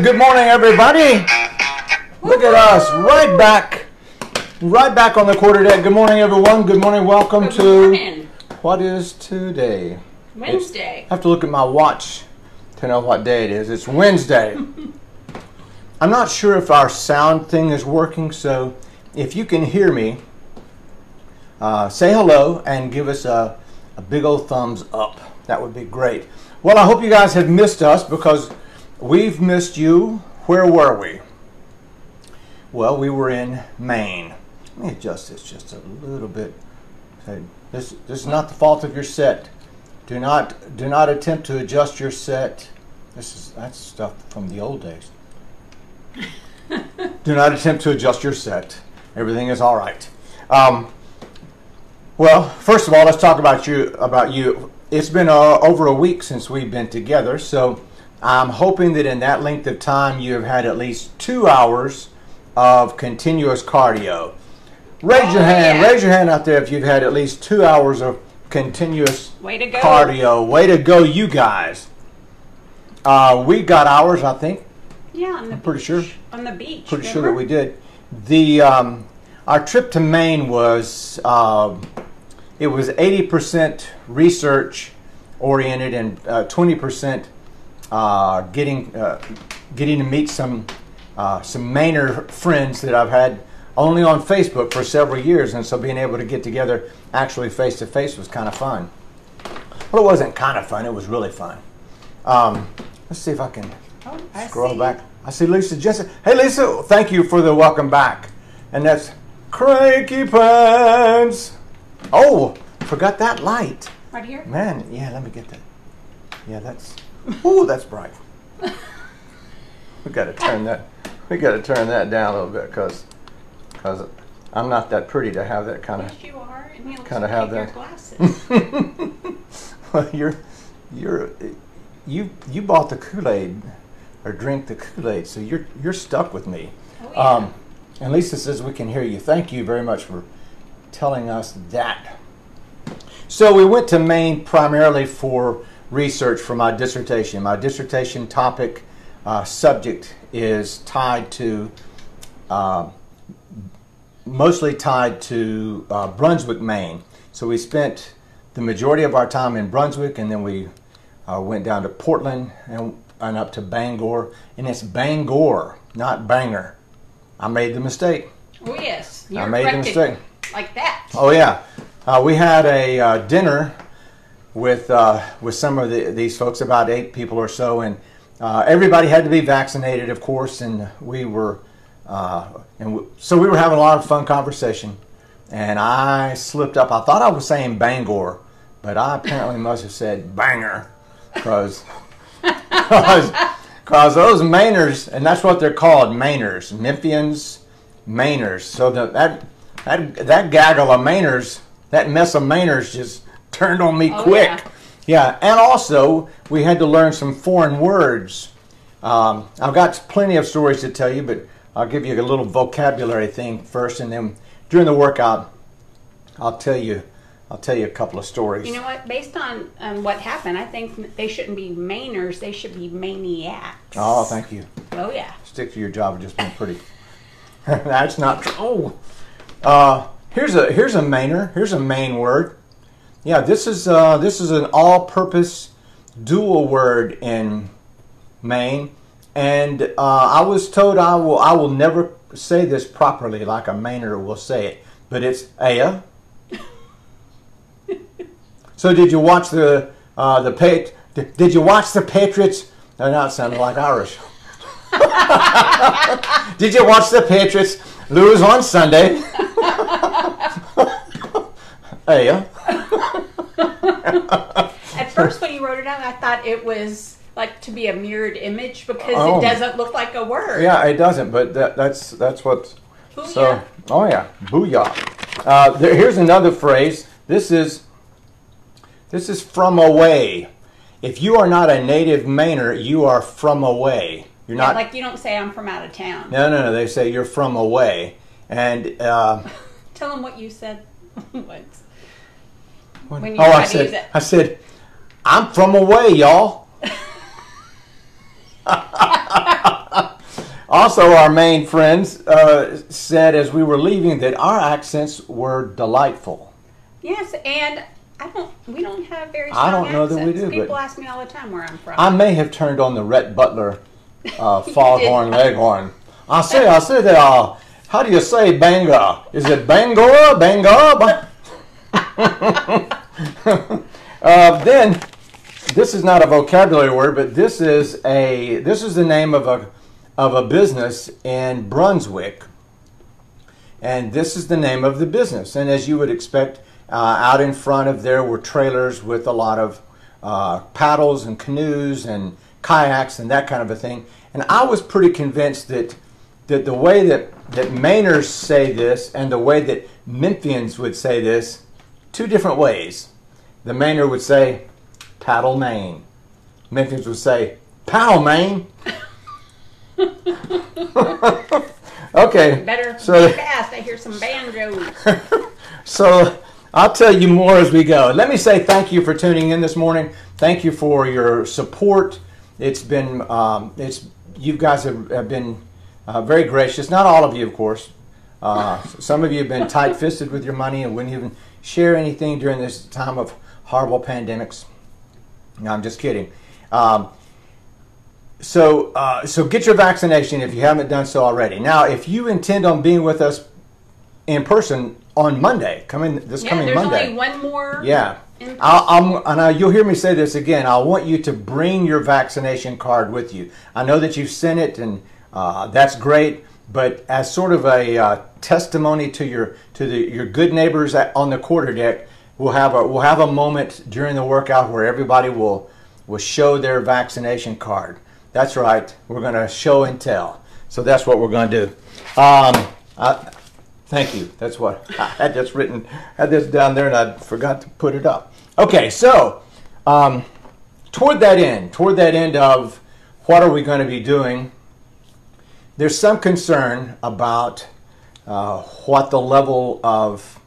Hey, good morning, everybody. Look at us, right back, right back on the quarter deck. Good morning, everyone. Good morning. Welcome Good to what is today? Wednesday. I have to look at my watch to know what day it is. It's Wednesday. I'm not sure if our sound thing is working, so if you can hear me, uh, say hello and give us a, a big old thumbs up. That would be great. Well, I hope you guys have missed us because we've missed you. Where were we? Well, we were in Maine. Let me adjust this just a little bit. This, this is not the fault of your set. Do not do not attempt to adjust your set. This is that's stuff from the old days. do not attempt to adjust your set. Everything is all right. Um, well, first of all, let's talk about you. About you. It's been uh, over a week since we've been together, so I'm hoping that in that length of time you have had at least two hours of continuous cardio. Raise your Oh, hand. yeah. Raise your hand out there if you've had at least two hours of continuous Way to go. cardio. Way to go, you guys. Uh, we got ours, I think. Yeah, on the I'm pretty sure. on the beach. Pretty sure that we did. The um, our trip to Maine was um it was eighty percent research oriented and uh, twenty percent uh, getting uh, getting to meet some uh, some Mainer friends that I've had only on Facebook for several years, and so being able to get together actually face to face was kind of fun. Well, it wasn't kind of fun; it was really fun. Um, let's see if I can Oh, I scroll see. back. I see Lisa Jensen. Hey, Lisa, thank you for the welcome back. And that's Cranky Pants. Oh, forgot that light. Right here. Man, yeah, let me get that. Yeah, that's. Ooh, that's bright. We got to turn that. We got to turn that down a little bit because, because I'm not that pretty to have that kind of. Yes, you are. And you look Kinda have that. Glasses. Well, you're, you're, you you bought the Kool Aid, or drink the Kool Aid, so you're you're stuck with me. Oh, yeah. Um, and Lisa says we can hear you. Thank you very much for telling us that. So we went to Maine primarily for research for my dissertation. My dissertation topic uh, subject is tied to uh, mostly tied to uh, Brunswick, Maine. So we spent the majority of our time in Brunswick, and then we uh, went down to Portland and, and up to Bangor. And it's Bangor, not Banger. I made the mistake. oh yes. I You're made the mistake. Like that. Oh yeah, uh, we had a uh, dinner with uh, with some of the, these folks, about eight people or so, and uh, everybody had to be vaccinated, of course, and we were, uh, and w- so we were having a lot of fun conversation, and I slipped up. I thought I was saying Bangor, but I apparently must have said Banger, because because those Mainers, and that's what they're called, Mainers, Memphians, Mainers. So the, that that that gaggle of Mainers, that mess of Mainers, just turned on me Oh, quick. yeah. Yeah, and also we had to learn some foreign words. Um, I've got plenty of stories to tell you, but I'll give you a little vocabulary thing first, and then during the workout, I'll tell you, I'll tell you a couple of stories. You know what? Based on um, what happened, I think they shouldn't be Mainers. They should be maniacs. oh, thank you. Oh yeah. Stick to your job of just being pretty. That's not true. Oh, uh, here's a here's a mainer. Here's a main word. Yeah, this is uh, this is an all-purpose dual word in Maine, and uh, I was told I will I will never say this properly like a Mainer will say it, but it's ayuh. so did you watch the uh, the Pat- did, you watch the Patriots? They're not sounding like Irish. Did you watch the Patriots lose on Sunday? hey, yeah. At first, when you wrote it out, I thought it was like to be a mirrored image because Oh. it doesn't look like a word. yeah, it doesn't, but that, that's that's what. Booyah. So, oh yeah, booyah. Uh, there, here's another phrase. This is this is from away. If you are not a native Mainer, you are from away. You're Yeah, not. like you don't say I'm from out of town. no, no, no. They say you're from away, and. Uh, Tell them what you said once. When you oh, I said, use it. I said, I'm from away, y'all. also, our Maine friends uh, said as we were leaving that our accents were delightful. Yes, and I don't. We don't have very. I don't know that we do, People ask me all the time where I'm from. I may have turned on the Rhett Butler uh, foghorn leghorn. I say, I say that. Uh, how do you say Bangor? Is it Bangor? Bangor? uh, then, this is not a vocabulary word, but this is a this is the name of a of a business in Brunswick, and this is the name of the business. And as you would expect, uh, out in front of there were trailers with a lot of uh, paddles and canoes and kayaks and that kind of a thing. And I was pretty convinced that that the way that that Mainers say this and the way that Memphians would say this, two different ways. The Mainer would say, "Paddle Maine." Memphians would say, "Paddle Maine." okay. Better So- be fast. I hear some banjos. So I'll tell you more as we go. Let me say thank you for tuning in this morning. Thank you for your support. It's been um, it's you guys have, have been uh, very gracious. Not all of you, of course. Uh, some of you have been tight-fisted with your money and wouldn't even share anything during this time of horrible pandemics. No, I'm just kidding. Um, so, uh, so get your vaccination if you haven't done so already. Now, if you intend on being with us in person on Monday, coming this yeah, coming there's Monday, only one more. yeah. I'll, I'm, and I, you'll hear me say this again. I want you to bring your vaccination card with you. I know that you've sent it, and uh, that's great. But as sort of a uh, testimony to your to the, your good neighbors at, on the quarter deck, we'll have a we'll have a moment during the workout where everybody will will show their vaccination card. That's right. We're going to show and tell. So that's what we're going to do. Um, I, Thank you. That's what I had this written, had this down there, and I forgot to put it up. Okay, so um, toward that end, toward that end of what are we going to be doing, there's some concern about uh, what the level of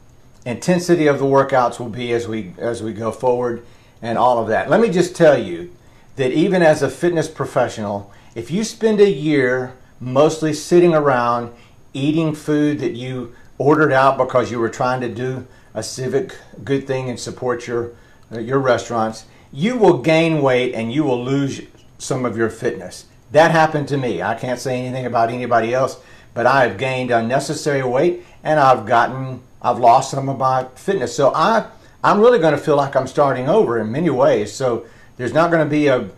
intensity of the workouts will be as we as we go forward, and all of that. Let me just tell you that even as a fitness professional, if you spend a year mostly sitting around eating food that you ordered out because you were trying to do a civic good thing and support your your restaurants, you will gain weight and you will lose some of your fitness. That happened to me. I can't say anything about anybody else, but I have gained unnecessary weight and I've gotten I've lost some of my fitness. So I I'm really going to feel like I'm starting over in many ways. So there's not going to be a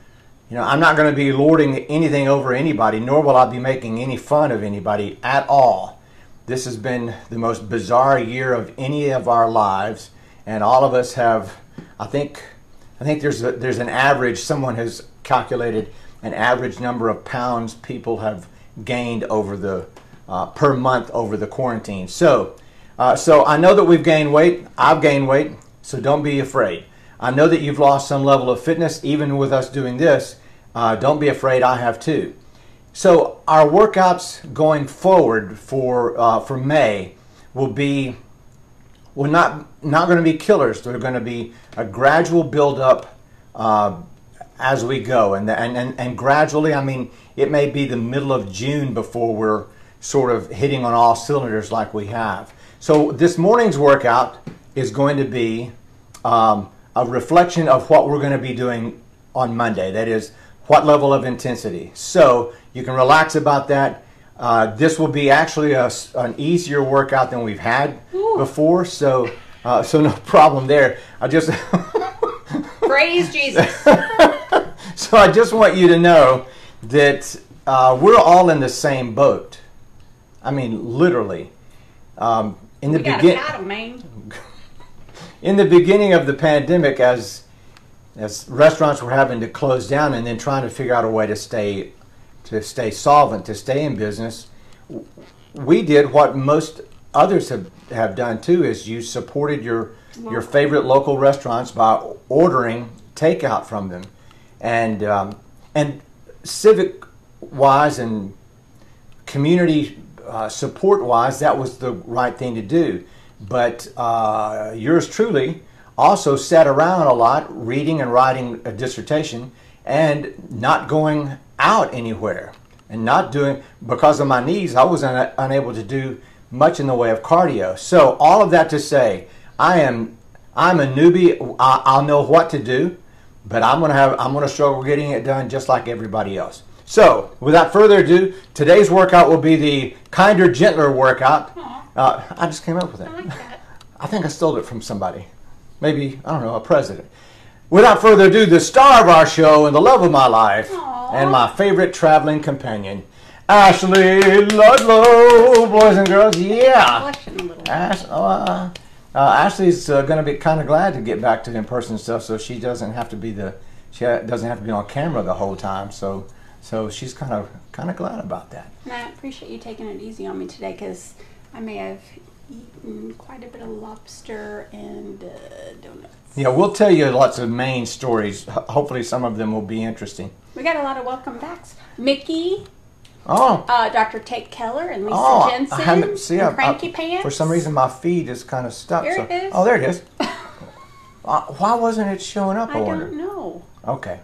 you know, I'm not going to be lording anything over anybody, nor will I be making any fun of anybody at all. This has been the most bizarre year of any of our lives, and all of us have. I think, I think there's a, there's an average. Someone has calculated an average number of pounds people have gained over the uh, per month over the quarantine. So, uh, so I know that we've gained weight. I've gained weight, so don't be afraid. I know that you've lost some level of fitness, even with us doing this. Uh, don't be afraid, I have too. So our workouts going forward for uh, for May will be well not not going to be killers. They're going to be a gradual build up uh, as we go, and, and and and gradually. I mean, it may be the middle of June before we're sort of hitting on all cylinders like we have. So this morning's workout is going to be um, a reflection of what we're going to be doing on Monday. That is, what level of intensity. So you can relax about that. Uh, this will be actually a, an easier workout than we've had Ooh. before. So, uh, so no problem there. I just Praise Jesus. so I just want you to know that uh, we're all in the same boat. I mean, literally. Um, in the beginning, in the beginning of the pandemic, as as restaurants were having to close down and then trying to figure out a way to stay to stay solvent, to stay in business, we did what most others have, have done too is you supported your your favorite local restaurants by ordering takeout from them. And um, and civic wise and community uh, support wise, that was the right thing to do. But uh, yours truly also sat around a lot, reading and writing a dissertation, and not going out anywhere. and not doing because of my knees. I was un- unable to do much in the way of cardio. So all of that to say, I am I'm a newbie. I, I'll know what to do, but I'm gonna have I'm gonna struggle getting it done just like everybody else. So without further ado, today's workout will be the kinder, gentler workout. Uh, I just came up with it. I like that. I think I stole it from somebody. Maybe, I don't know, a president. Without further ado, the star of our show and the love of my life Aw. and my favorite traveling companion, Ashley Ludlow, boys and girls. Yeah. Blushing a little. Ash, uh, uh, Ashley's uh, going to be kind of glad to get back to in-person stuff, so she doesn't have to be the she doesn't have to be on camera the whole time. So, so she's kind of kind of glad about that. And I appreciate you taking it easy on me today because I may have eaten quite a bit of lobster and uh, donuts. Yeah, we'll tell you lots of Maine stories. Hopefully, some of them will be interesting. We got a lot of welcome backs. Mickey, Oh, uh, Dr. Tate Keller, and Lisa Oh, Jensen, I haven't see. and I- I- Cranky Pants. For some reason, my feed is kind of stuck. Here so- it is. Oh, there it is. uh, why wasn't it showing up? I, I don't know. Okay.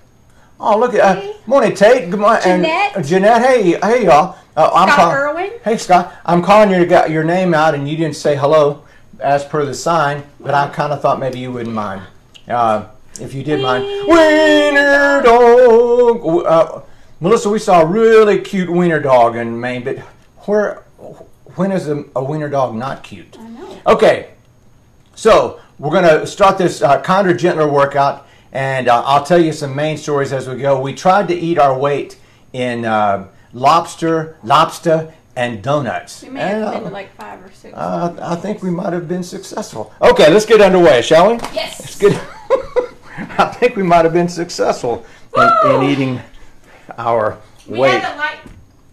Oh, look at uh, morning, Tate. Good morning, Jeanette. And, uh, Jeanette. Hey, hey, y'all. Uh, I'm Scott Irwin. Hey, Scott. I'm calling your your name out, and you didn't say hello as per the sign, but I kind of thought maybe you wouldn't mind. Uh, if you did mind, wiener dog. Uh, Melissa, we saw a really cute wiener dog in Maine, but where? When is a, a wiener dog not cute? I know. Okay, so we're going to start this uh, kinder, gentler workout, and uh, I'll tell you some Maine stories as we go. We tried to eat our weight in uh, lobster, lobster, and donuts. We may And, have uh, been to like five or six. uh, I think we might have been successful. Okay, let's get underway, shall we? yes. Let's get. I think we might have been successful in, in eating our We weight. had a light.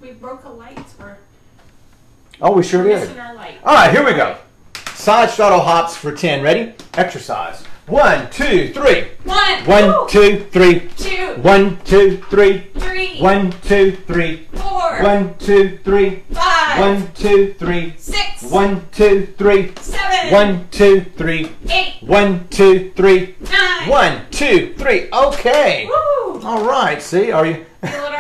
We broke a light. We're Oh, we sure did. missing our light. All right, here we go. Side straddle hops for 10. Ready? Exercise. One, two, three. One, One, two, three. two, One, two, three. three, One, two, three. four, One, two, three. five, One, two, three. six, One, two, three. seven, One, two, three. eight, One, two, three. nine. One, two, three. Okay. Woo! All right. See, are you? Feel it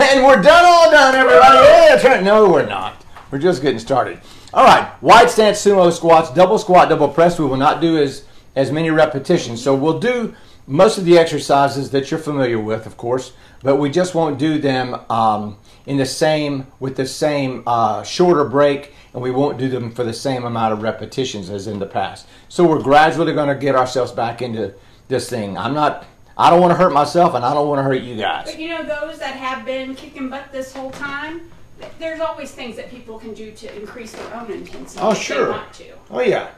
and we're done, all done, everybody. Yeah, that's right. No, we're not. We're just getting started. All right, wide stance sumo squats, double squat, double press. We will not do as as many repetitions. So we'll do most of the exercises that you're familiar with, of course, but we just won't do them um, in the same with the same uh, shorter break, and we won't do them for the same amount of repetitions as in the past. So we're gradually going to get ourselves back into this thing. I'm not. I don't want to hurt myself, and I don't want to hurt you guys. But you know, those that have been kicking butt this whole time, there's always things that people can do to increase their own intensity. Oh, if they sure. want to. Oh yeah,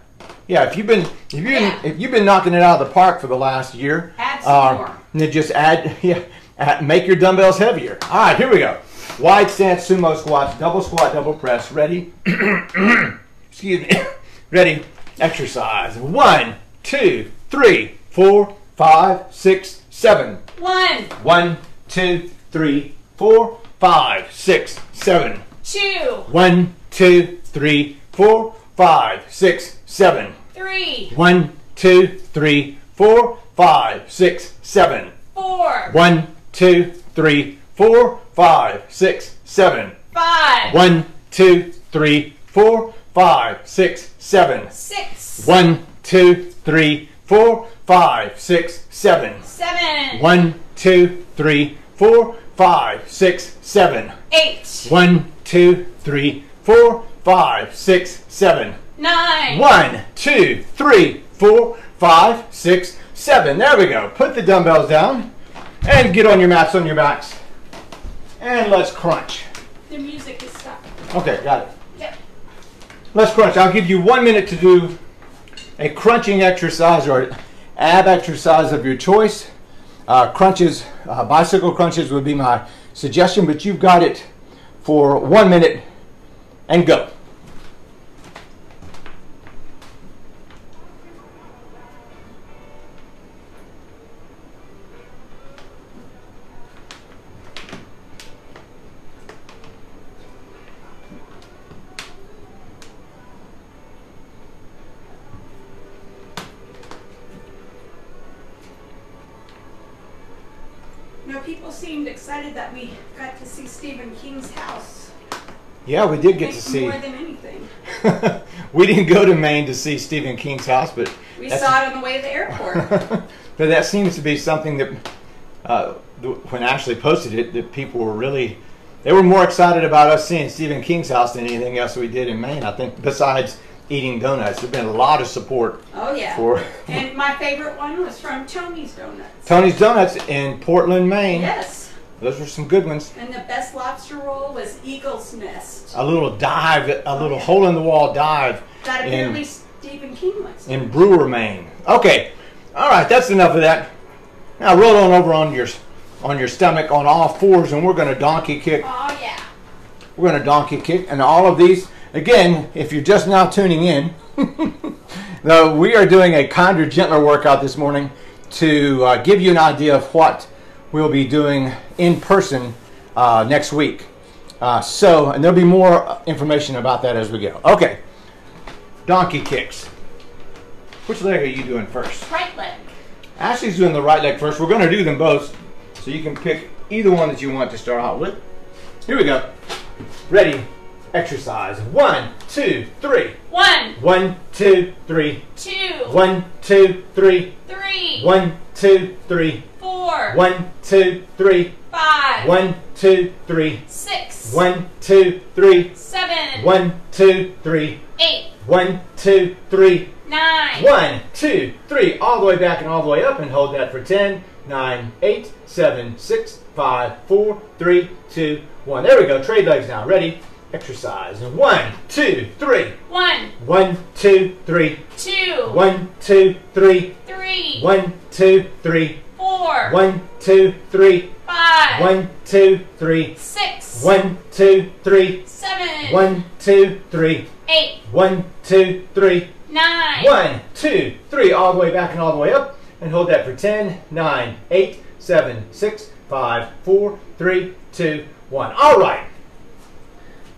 yeah. If you've been if you've Yeah. if you've been knocking it out of the park for the last year, Add some uh, more. Then just add yeah, add, make your dumbbells heavier. All right, here we go. Wide stance sumo squats, double squat, double press. Ready? Excuse me. Ready? Exercise. One, two, three, four, five, six, seven. One, One, two, three, four, five, six, seven. two, One, two, three, four, five, six, seven. three, One, two, three, four, five, six, seven. four, One, two, three, four, five, six, seven. five, One, two, three, four, five, six, seven. six, One, two, three, four, five, six, seven. seven, One, two, three, four, five, six, seven. eight, One, two, three, four, five, six, seven. Nine. One, two, three, four, five, six, seven. There we go. Put the dumbbells down and get on your mats on your backs. And let's crunch. The music is stuck. Okay, got it. Yep. Let's crunch. I'll give you one minute to do a crunching exercise or ab exercise of your choice. Uh, crunches, uh, bicycle crunches would be my suggestion, but you've got it for one minute and go. Yeah, we did get to see. more than anything. we didn't go to Maine to see Stephen King's house, but We saw it on the way to the airport. but that seems to be something that uh, when Ashley posted it, that people were really they were more excited about us seeing Stephen King's house than anything else we did in Maine. I think besides eating donuts, there's been a lot of support oh yeah. for And my favorite one was from Tony's Donuts. Tony's Donuts in Portland, Maine. Yes. Those were some good ones. And the best lobster roll was Eagle's Nest. A little dive, a little hole in the wall dive That in- apparently Stephen King likes. in Brewer, Maine. Okay, all right, that's enough of that. Now roll on over on your on your stomach on all fours, and we're going to donkey kick. Oh yeah. We're going to donkey kick, and all of these again. If you're just now tuning in, though we are doing a kinder, gentler workout this morning to uh, give you an idea of what we'll be doing in person uh, next week. Uh, so, and there'll be more information about that as we go. Okay, donkey kicks. Which leg are you doing first? Right leg. Ashley's doing the right leg first. We're going to do them both, so you can pick either one that you want to start out with. Here we go. Ready? Exercise. One, two, three. One, One, two, three. two, One, two, three. three, One, two, three. Four, One, two, three. five, One, two, three. six, One, two, three. seven, One, two, three. eight, One, two, three. nine, One, two, three, all the way back and all the way up, and hold that for 10, 9, 8, 7, 6, 5, 4, 3, 2, 1. There we go. Trade legs now. Ready? Exercise. One, two, three. one, One, two, three. two, One, two, three. three, One, two, three. Four, One, two, three. five, One, two, three. six, One, two, three. seven, One, two, three. eight, One, two, three. nine, One, two, three, all the way back and all the way up. And hold that for 10, 9, 8, 7, 6, 5, 4, 3, 2, 1. All right.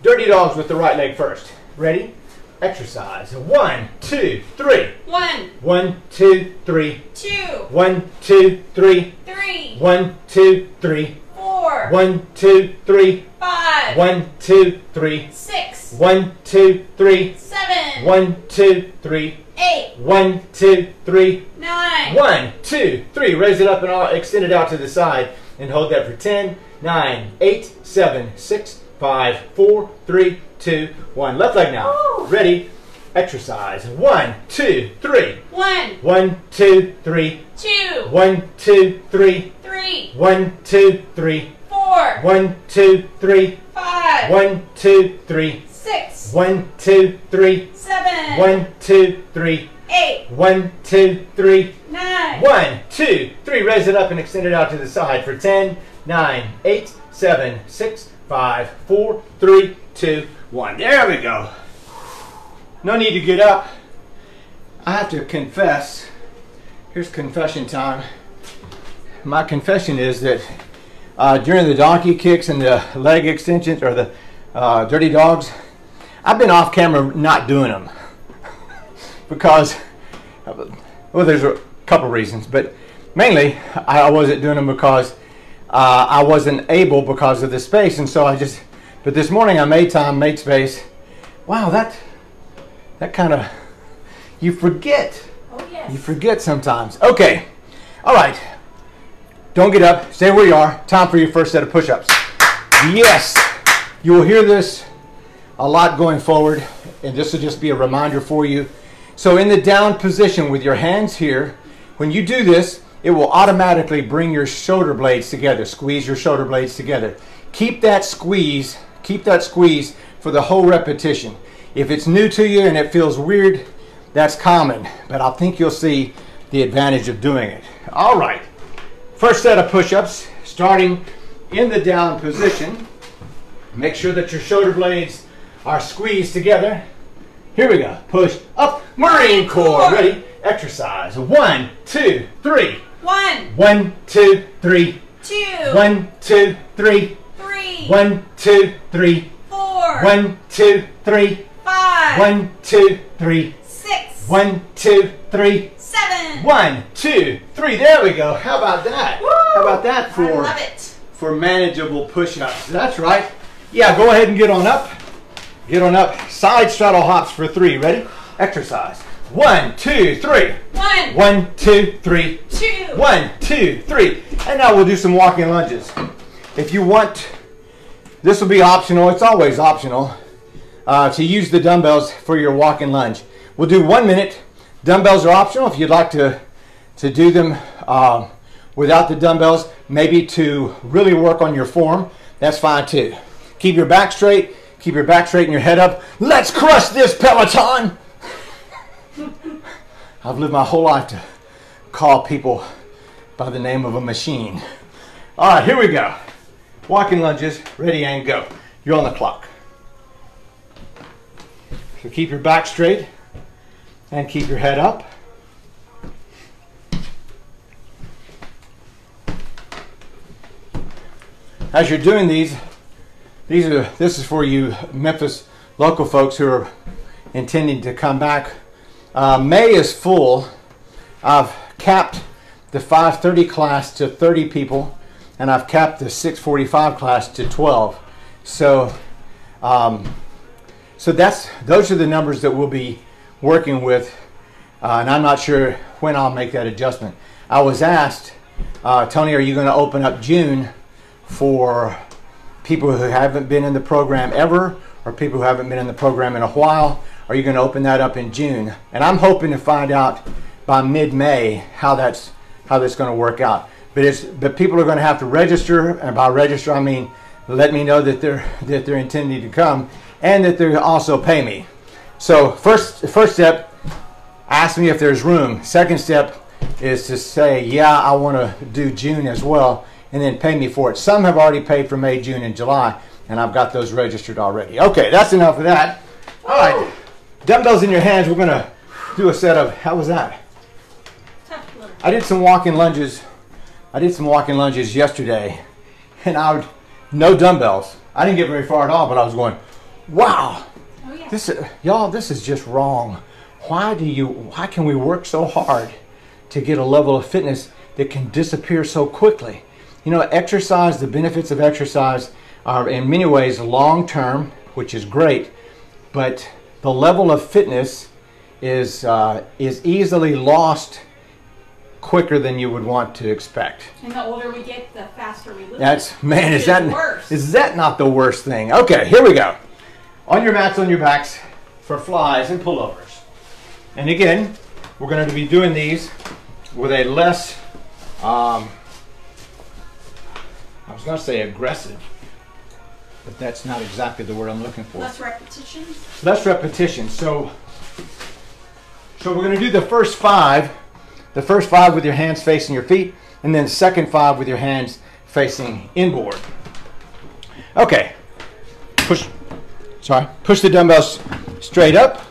Dirty dogs with the right leg first. Ready? Exercise. One, two, three. one, One, two, three. two, One, two, three. three, One, two, three. four, One, two, three. five, One, two, three. six, One, two, three. seven, One, two, three. eight, One, two, three. nine, One, two, three. Raise it up and all, extend it out to the side and hold that for 10, 9, 8, 7, 6, 5, 4, 3, 2, 1. Left leg now. Woo. Ready? Exercise. One, two, three. one, One, two, three. two, One, two, three. three, One, two, three. four, One, two, three. five, One, two, three. six, One, two, three. seven, One, two, three. eight, One, two, three. nine, One, two, three. Raise it up and extend it out to the side for 10, 9, 8, 7, 6, 5, 4, 3, 2, 1. There we go. No need to get up. I have to confess. Here's confession time. My confession is that uh, during the donkey kicks and the leg extensions or the uh, dirty dogs, I've been off camera not doing them because well, there's a couple reasons, but mainly I wasn't doing them because uh, I wasn't able because of the space, and so I just. But this morning I made time, made space. Wow, that that kind of you forget. oh yes, You forget sometimes. Okay, all right. Don't get up. Stay where you are. Time for your first set of push-ups. Yes, you will hear this a lot going forward, and this will just be a reminder for you. So in the down position with your hands here, when you do this, it will automatically bring your shoulder blades together, squeeze your shoulder blades together. Keep that squeeze, keep that squeeze for the whole repetition. If it's new to you and it feels weird, that's common, but I think you'll see the advantage of doing it. All right, first set of push-ups, starting in the down position. Make sure that your shoulder blades are squeezed together. Here we go. Push up. Marine Corps. Ready? Exercise. One, two, three. one, One, two, three. two, One, two, three. One, two, three. four, One, two, three. five, One, two, three. six, One, two, three. seven. One, two, three. There we go. How about that? Woo! How about that for for manageable push-ups. That's right. Yeah, go ahead and get on up. Get on up. Side straddle hops for three. Ready? Exercise. One, two, three. One, One, two, three. two, One, two, three. And now we'll do some walking lunges. If you want, this will be optional. It's always optional uh, to use the dumbbells for your walk and lunge. We'll do one minute. Dumbbells are optional if you'd like to, to do them um, without the dumbbells, maybe to really work on your form. That's fine too. Keep your back straight. Keep your back straight and your head up. Let's crush this Peloton! I've lived my whole life to call people by the name of a machine. All right, here we go. Walking lunges, ready and go. You're on the clock. So keep your back straight and keep your head up. As you're doing these, these are this is for you Memphis local folks who are intending to come back. Uh, May is full. I've capped the 5:30 class to 30 people, and I've capped the 6:45 class to 12. So, um, so that's those are the numbers that we'll be working with, uh, and I'm not sure when I'll make that adjustment. I was asked, uh, Tony, are you going to open up June for people who haven't been in the program ever, or people who haven't been in the program in a while? Are you going to open that up in June? And I'm hoping to find out by mid-May how that's how that's going to work out. But it's but people are going to have to register, and by register I mean let me know that they're that they're intending to come, and that they're also pay me. So first first step, ask me if there's room. Second step is to say yeah I want to do June as well, and then pay me for it. Some have already paid for May, June, and July, and I've got those registered already. Okay, that's enough of that. All right, dumbbells in your hands. We're gonna do a set of. How was that? I did some walking lunges. I did some walking lunges yesterday, and I would no dumbbells. I didn't get very far at all, but I was going, wow, Oh yeah. this y'all, this is just wrong. Why do you? Why can we work so hard to get a level of fitness that can disappear so quickly? You know, exercise. The benefits of exercise are in many ways long term, which is great, but the level of fitness is uh, is easily lost quicker than you would want to expect. and the older we get, the faster we lose. That's man, is that worse. is that not the worst thing? Okay, here we go. On your mats, on your backs for flies and pullovers. And again, we're going to be doing these with a less, um, I was going to say aggressive, but that's not exactly the word I'm looking for less repetitions. less repetition. So, so we're going to do the first five, the first five with your hands facing your feet, and then second five with your hands facing inboard. Okay, push. Sorry, push the dumbbells straight up,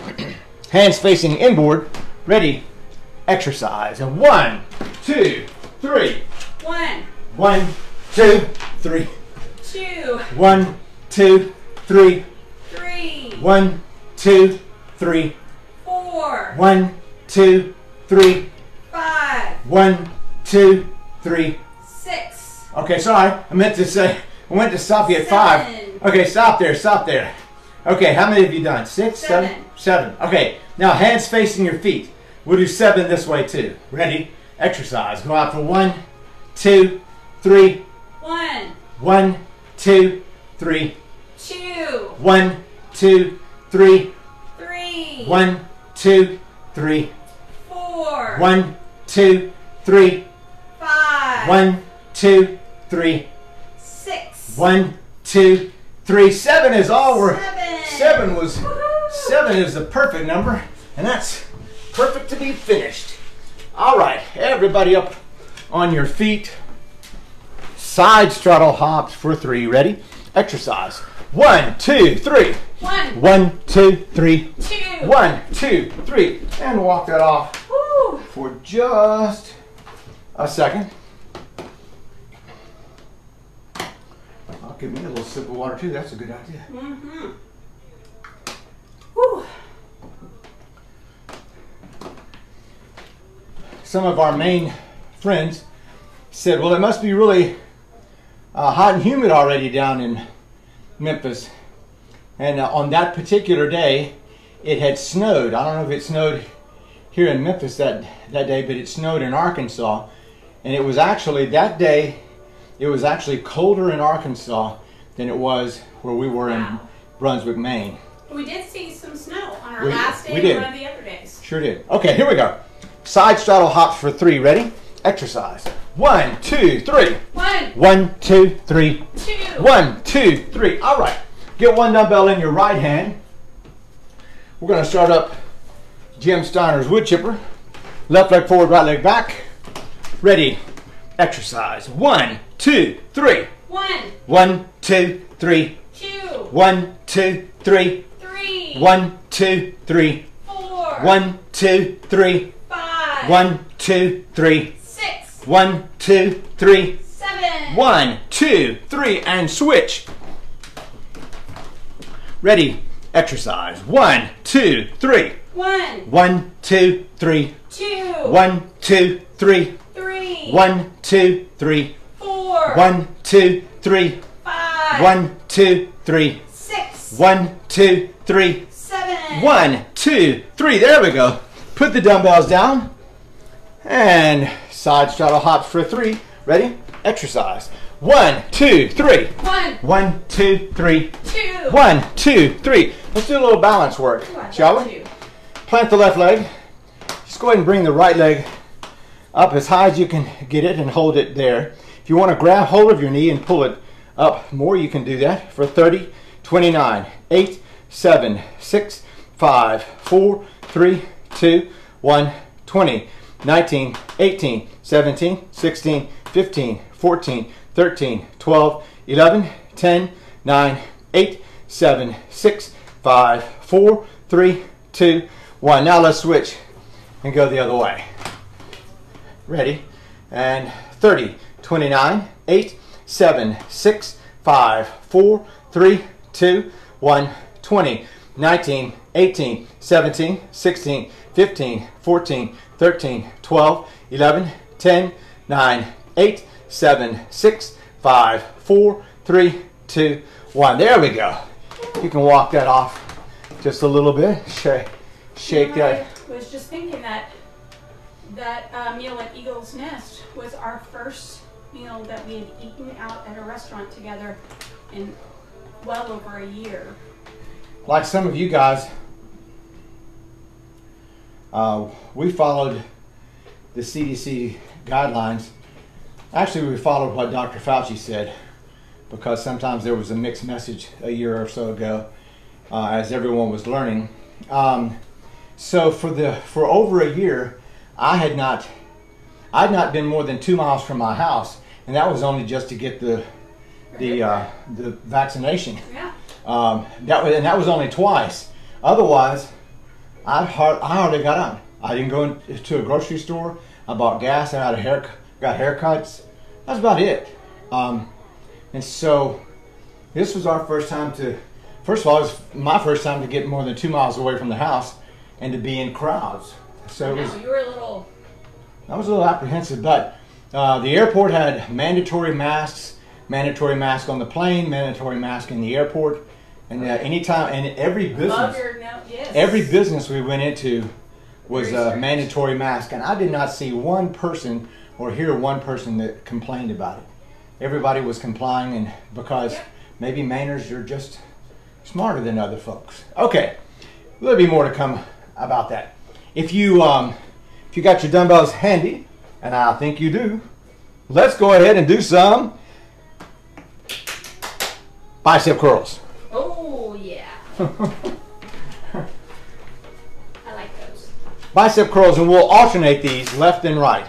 hands facing inboard. Ready? Exercise. And one, two, three. One, One, two, three. two, One, two, three. three, One, two, three. four, One, two, three. five, One, two, three. six, Okay, sorry. I meant to say, I went to stop you at five. Okay, stop there, stop there. Okay, how many have you done? Six, seven, Seven. seven. Okay, now hands facing your feet. We'll do seven this way too. Ready? Exercise. Go out for one, two, three. one, One, two, three. two, One, two, three. three, One, two, three. Four, One, two, three. five, One, two, three. six, One, two, three. Seven is all we're. seven. Seven was. Seven is the perfect number, and that's perfect to be finished. All right, everybody up on your feet. Side straddle hops for three. Ready? Exercise. One, two, three. One, One, two, three. two, One, two, three. And walk that off Woo. for just a second. I'll give me a little sip of water too. That's a good idea. Mm-hmm. Woo. Some of our Maine friends said, "Well, it must be really uh, hot and humid already down in Memphis. And uh, on that particular day, it had snowed. I don't know if it snowed here in Memphis that, that day, but it snowed in Arkansas. And it was actually that day, it was actually colder in Arkansas than it was where we were in Brunswick, Maine. We did see some snow on our We- last day we and did. one of the other days. Sure did. Okay, here we go. Side straddle hops for three. Ready? Exercise. One, two, three. One, One, two, three. two, One, two, three. All right. Get one dumbbell in your right hand. We're going to start up Jim Steiner's wood chipper. Left leg forward, right leg back. Ready. Exercise. One, two, three. one, One, two, three. two, One, two, three. three, One, two, three. four, One, two, three. five, One, two, three. One, two, three. seven, One, two, three, and switch. Ready, exercise. One, two, three. one, One, two, three. two, One, two, three. three, One, two, three. four, One, two, three. five, One, two, three. six, One, two, three. seven, One, two, three. There we go. Put the dumbbells down. And side straddle hops for three. Ready? Exercise. One, two, three. one, One, two, three. two, One, two, three. Let's do a little balance work, I shall we? you. Plant the left leg. Just go ahead and bring the right leg up as high as you can get it and hold it there. If you want to grab hold of your knee and pull it up more, you can do that for 30, 29, 8, 7, 6, 5, 4, 3, 2, 1, 20, 19, 18, 17, 16, 15, 14, 13, 12, 11, 10, 9, 8, 7, 6, 5, 4, 3, 2, 1. Now let's switch and go the other way. Ready? And 30, 29, 8, 7, 6, 5, 4, 3, 2, 1, 20, 19, 18, 17, 16, 15, 14, 13, 12, 11, 10, 9, 8, 7, 6, 5, 4, 3, 2, 1. There we go. You can walk that off just a little bit. Shake, shake You know, that. I was just thinking that that uh, meal at Eagle's Nest was our first meal that we had eaten out at a restaurant together in well over a year. like some of you guys, uh, we followed the CDC guidelines. Actually, we followed what Dr. Fauci said because sometimes there was a mixed message a year or so ago uh, as everyone was learning. Um, so for the for over a year, I had not I had not been more than two miles from my house, and that was only just to get the the uh, the vaccination. Yeah. Um, that was, and that was only twice. Otherwise, I, har- I hardly got out. I didn't go in- to a grocery store. I bought gas. I had a hair, got haircuts. That's about it. Um, and so, this was our first time to. First of all, it was my first time to get more than two miles away from the house and to be in crowds. So it was you were a little. I was a little apprehensive, but uh, the airport had mandatory masks, mandatory mask on the plane, mandatory mask in the airport, and uh, anytime and every business. Yes. every business we went into was a strict. mandatory mask, and I did not see one person or hear one person that complained about it. Everybody was complying, and because Yep. maybe Mainers are just smarter than other folks. Okay, there'll be more to come about that. If you um, if you got your dumbbells handy, and I think you do, let's go ahead and do some bicep curls. I like those. Bicep curls, and we'll alternate these left and right.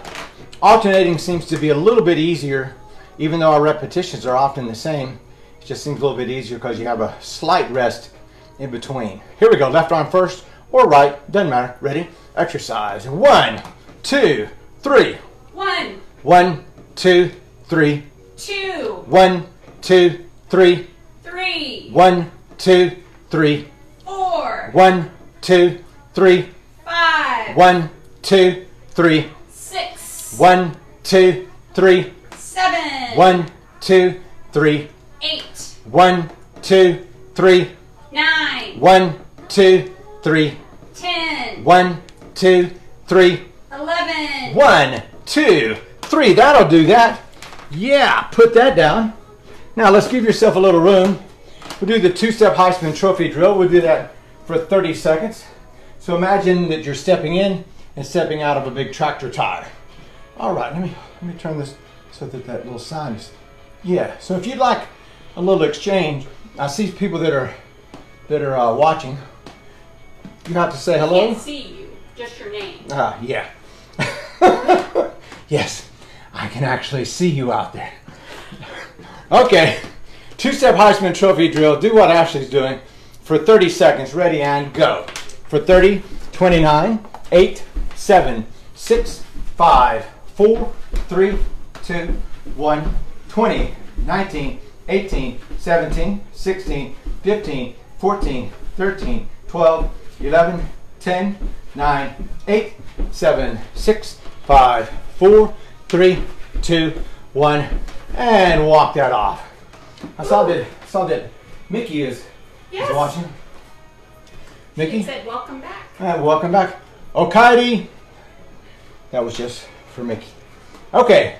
Alternating seems to be a little bit easier, even though our repetitions are often the same. It just seems a little bit easier because you have a slight rest in between. Here we go, left arm first or right, doesn't matter. Ready? Exercise. One, two, three. One, One, two, three. two, One, two, three. three, One, two, three. four, One, two, three. five, One, two, three. six, One, two, three. seven, One, two, three. eight, One, two, three. nine, One, two, three. ten, One, two, three. eleven, One, two, three. That'll do that. Yeah, put that down. Now let's give yourself a little room. We'll do the two-step Heisman Trophy drill. We'll do that for 30 seconds. So imagine that you're stepping in and stepping out of a big tractor tire. All right, let me let me turn this so that that little sign is. Yeah. So if you'd like a little exchange, I see people that are that are uh, watching. You have to say hello. Can't see you, just your name. Ah, yeah. yes, I can actually see you out there. Okay, two step Heisman Trophy drill. Do what Ashley's doing for 30 seconds. Ready and go. For 30, 29, 8, 7, 6, 5, 4, 3, 2, 1, 20, 19, 18, 17, 16, 15, 14, 13, 12, 11, 10, 9, 8, 7, 6, 5, 4, 3, 2, 1, and walk that off. I saw that saw that Mickey is, is Yes. watching. He Mickey? said, welcome back. Hi, welcome back. Okaidi. That was just for Mickey. Okay,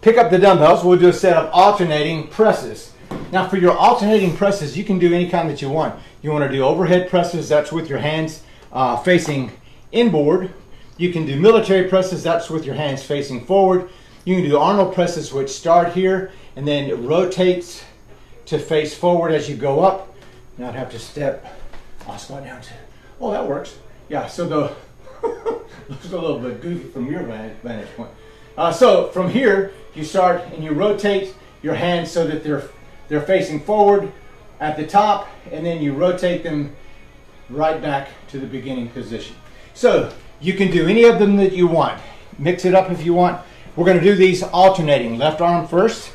pick up the dumbbells. We'll do a set of alternating presses. Now, for your alternating presses, you can do any kind that you want. You want to do overhead presses, that's with your hands uh, facing inboard. You can do military presses, that's with your hands facing forward. You can do Arnold presses, which start here and then it rotates to face forward as you go up. Not have to step. I'll squat down too. Oh, that works. Yeah, so the looks a little bit goofy from your vantage point. Uh, so from here, you start and you rotate your hands so that they're they're facing forward at the top, and then you rotate them right back to the beginning position. So you can do any of them that you want. Mix it up if you want. We're going to do these alternating. Left arm first.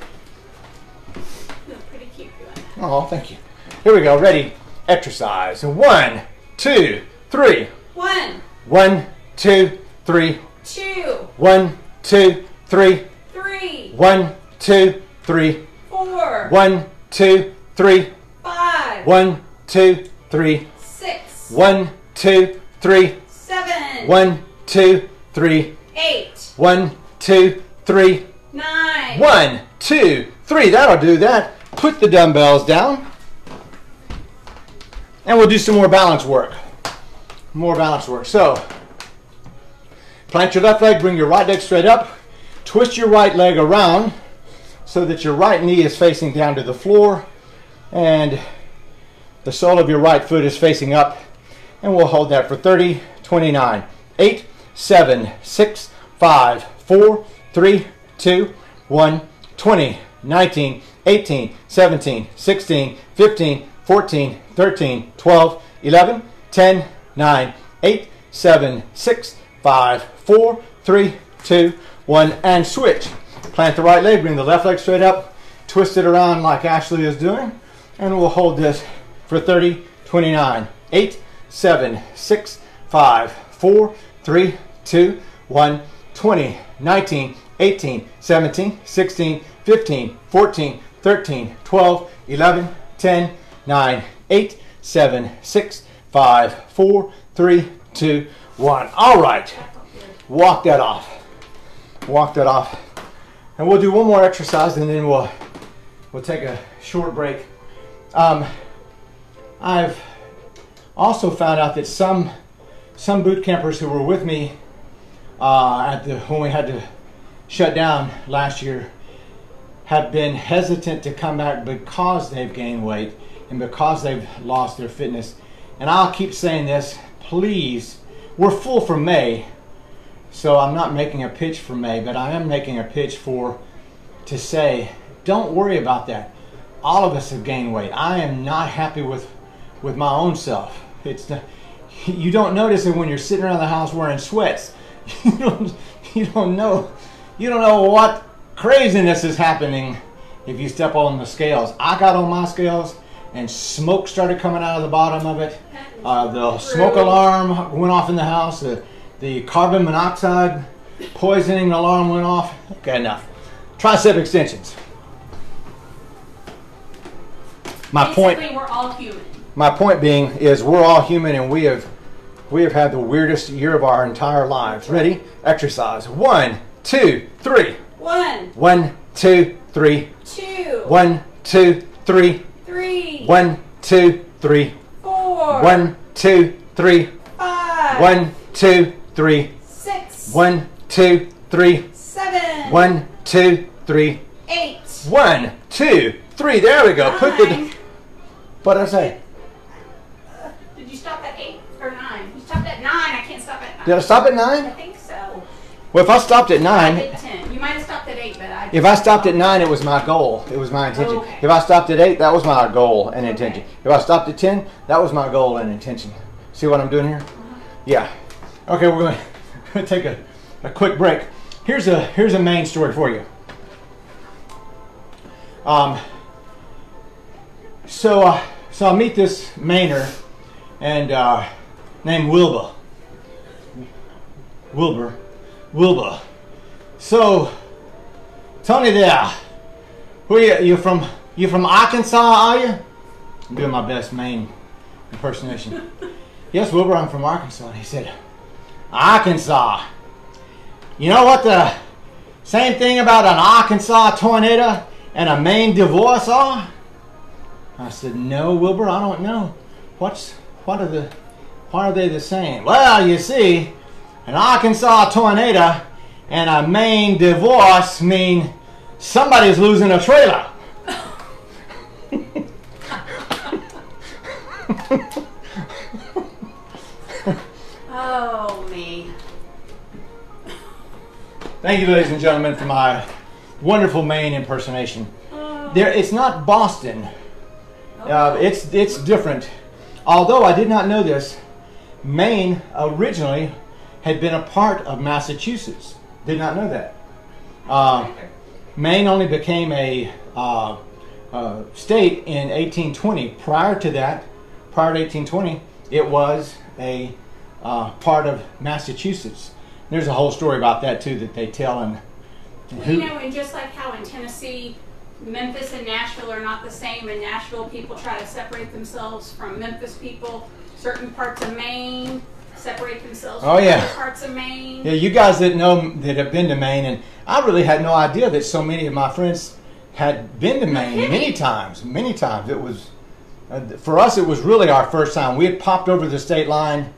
You look pretty cute doing that. Oh, thank you. Here we go. Ready? Exercise. One, two, three. One, One, two, three. two, One, two, three. three, One, two, three. four, One, two, three. five, One, two, three. six, One, two, three. seven, One, two, three. eight, One, two, three. nine, One, two, three. That'll do that. Put the dumbbells down. And we'll do some more balance work. More balance work. So, plant your left leg, bring your right leg straight up. Twist your right leg around so that your right knee is facing down to the floor and the sole of your right foot is facing up. And we'll hold that for 30, 29, 8, 7, 6, 5, 4, 3, 2, 1, 20, 19, 18, 17, 16, 15, 14, 13, 12, 11, 10, 9, 8, 7, 6, 5, 4, 3, 2, 1, and switch. Plant the right leg, bring the left leg straight up, twist it around like Ashley is doing, and we'll hold this for 30, 29, 8, 7, 6, 5, 4, 3, 2, 1, 20, 19, 18, 17, 16, 15, 14, 13, 12, 11, 10, 9, 8, 7, 6, 5, 4, 3, 2, 1. All right. Walk that off. Walk that off. And we'll do one more exercise and then we'll we'll take a short break. Um, I've also found out that some some boot campers who were with me uh, at the when we had to shut down last year have been hesitant to come back because they've gained weight and because they've lost their fitness. And I'll keep saying this, please. We're full for May, so I'm not making a pitch for May, but I am making a pitch for to say, don't worry about that. All of us have gained weight. I am not happy with with my own self. It's the, you don't notice it when you're sitting around the house wearing sweats. You don't you don't know you don't know what craziness is happening if you step on the scales. I got on my scales and smoke started coming out of the bottom of it. Uh, the smoke alarm went off in the house. The, the carbon monoxide poisoning alarm went off. Okay, enough. Tricep extensions. My point we're all human. my point being is we're all human and we have we have had the weirdest year of our entire lives. Ready? Exercise. One, two, three. One, One, two, three. two, One, two, three. three, One, two, three. four, One, two, three. five, One, two, three. six, One, two, three. seven, One, two, three. eight, One, two, three. There we go. Put the. nine. What did I say? Did you stop at eight or nine? You stopped at nine. I can't stop at nine. Did I stop at I nine? Well, if I stopped at I nine, did ten. You might have stopped at eight, but I. if I stopped at nine, it was my goal. It was my intention. Okay. If I stopped at eight, that was my goal and intention. Okay. If I stopped at ten, that was my goal and intention. See what I'm doing here? Yeah. Okay, we're going to take a, a quick break. Here's a here's a Maine story for you. Um. So uh, so I meet this Mainer, and uh, named Wilbur. Wilbur, Wilbur. So, Tony, there. Who you? You from? You from Arkansas? Are you? I'm doing my best Maine impersonation. yes, Wilbur. I'm from Arkansas. And he said, Arkansas. You know what the same thing about an Arkansas tornado and a Maine divorce are? I said, No, Wilbur, I don't know. What's what are the why are they the same? Well, you see, an Arkansas tornado and a Maine divorce mean somebody's losing a trailer. Oh me. Thank you, ladies and gentlemen, for my wonderful Maine impersonation. There, it's not Boston. Uh, it's it's different. Although I did not know this, Maine originally had been a part of Massachusetts. Did not know that. Uh, Maine only became a uh, uh, state in 1820. Prior to that, prior to 1820, it was a uh, part of Massachusetts. There's a whole story about that too that they tell and. Well, you know, and just like how in Tennessee, Memphis and Nashville are not the same, and Nashville people try to separate themselves from Memphis people. Certain parts of Maine separate themselves Oh, from yeah. other parts of Maine. Yeah, you guys that know that have been to Maine, and I really had no idea that so many of my friends had been to Maine many times. Many times. It was uh, for us. It was really our first time. We had popped over the state line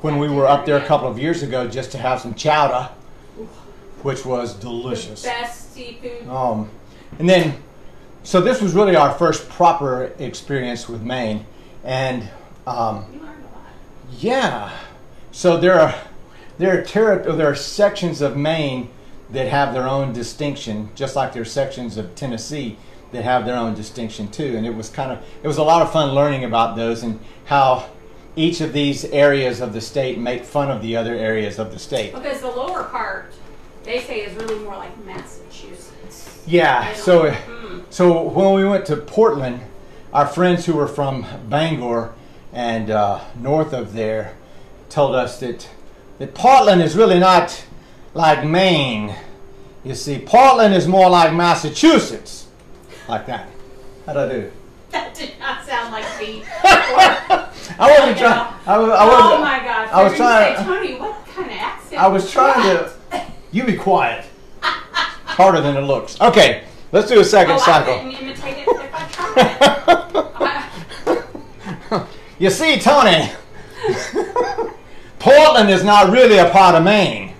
when we were up there a couple of years ago just to have some chowder, which was delicious. Best seafood. Um, and then, so this was really our first proper experience with Maine, and um, You learned a lot. yeah. So there are there are terri- there are sections of Maine that have their own distinction, just like there are sections of Tennessee that have their own distinction too. And it was kind of it was a lot of fun learning about those and how each of these areas of the state make fun of the other areas of the state. Because the lower part, they say, is really more like Massachusetts. Yeah. So Mm. so when we went to Portland, our friends who were from Bangor and uh, north of there told us that that Portland is really not like Maine. You see, Portland is more like Massachusetts, like that. How'd I do? That did not sound like me. I wasn't trying. I was. I oh wasn't. my gosh. I was trying- Say, Tony, what kind of accent? I was trying to. You be quiet. Harder than it looks. Okay, let's do a second Oh, cycle. I couldn't imitate it if I tried. You see, Tony, Portland is not really a part of Maine.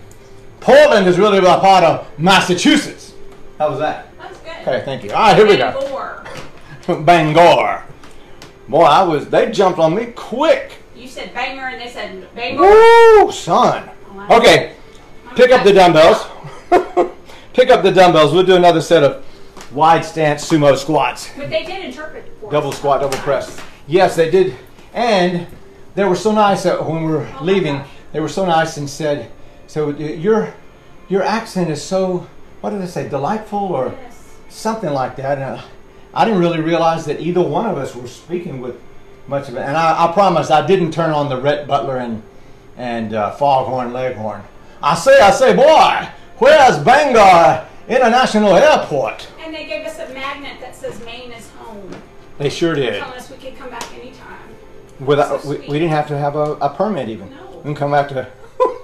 Portland is really a part of Massachusetts. How was that? That's good. Okay, thank you. All right, here we go. Bangor. Bangor. Boy, I was. They jumped on me quick. You said banger and they said Bangor. Woo, son. Okay, pick up the dumbbells. pick up the dumbbells. We'll do another set of wide stance sumo squats. But they did interpret Double squat, double press. Yes, they did. And they were so nice when we were leaving, they were so nice and said, "So your your accent is so what did they say? Delightful or Yes. something like that." And I, I didn't really realize that either one of us were speaking with much of it. And I, I promise I didn't turn on the Rhett Butler and and uh, Foghorn Leghorn. I say, I say, boy, where's Bangor International Airport? And they gave us a magnet that says Maine is home. They sure did. Without, we, we didn't have to have a, a permit even. No. We can come back to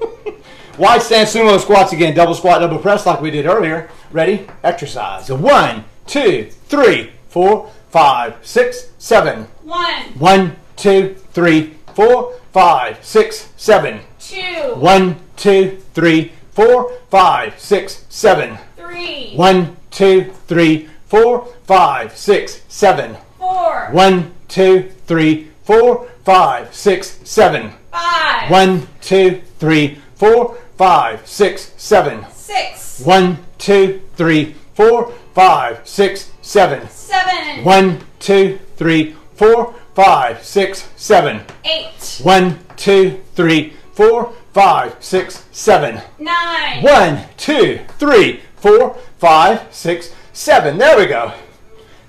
wide stance sumo squats again. Double squat, double press like we did earlier. Ready? Exercise. So one, two, three, four, five, six, seven. One, One, two, three, four, five, six, seven. two, One, two, three, four, five, six, seven. three, One, two, three, four, five, six, seven. four, One, two, three, four, five, six, seven. five, One, two, three, four, five, six, seven. six, One, two, three, four, five, six, seven. seven, One, two, three, four, five, six, seven. eight, One, two, three, four, five, six, seven. nine, One, two, three, four, five, six, seven. There we go.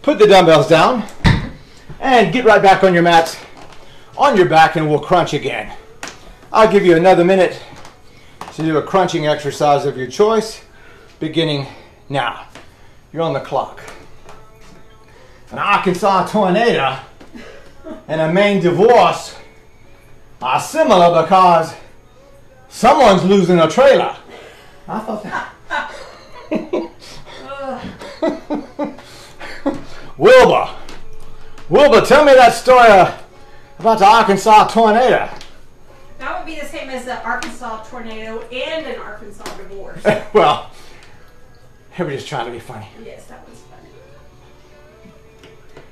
Put the dumbbells down and get right back on your mats, on your back, and we'll crunch again. I'll give you another minute to do a crunching exercise of your choice, beginning now. You're on the clock. An Arkansas tornado and a Maine divorce are similar because someone's losing a trailer. I thought that. Wilbur, Wilbur, tell me that story uh, about the Arkansas tornado. That would be the same as the Arkansas tornado and an Arkansas divorce. well, were just trying to be funny. yes, that was funny.